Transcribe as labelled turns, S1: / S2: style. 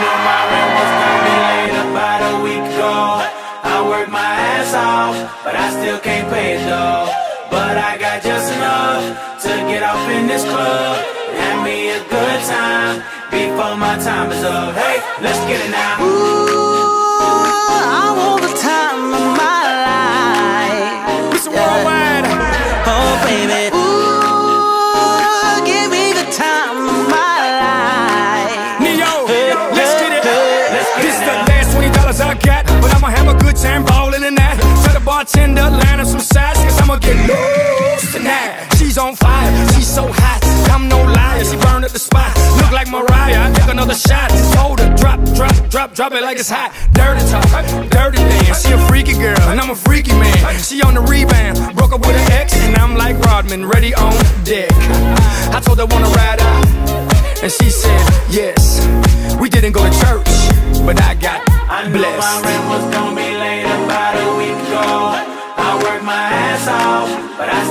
S1: knew my rent was gonna be late about a week ago I worked my ass off, but I still can't pay it though. But I got just enough to get off in this club Have me a good time before my time is up. Hey, let's get it now. Ooh.
S2: I'ma have a good time ballin' in that. Tell the bartender line up some sides, cause I'ma get loose tonight. She's on fire, she's so hot. I'm no liar, she burned up the spot. Look like Mariah, I took another shot. Hold her, drop, drop, drop, drop it like it's hot. Dirty talk, dirty dance. She a freaky girl, and I'm a freaky man. She on the rebound, broke up with an ex, and I'm like Rodman, ready on deck. I told her wanna ride out. And she said, yes. We didn't go to church, but I got
S1: I knew my blessed. rent was gonna be late about a week ago. I worked my ass off, but I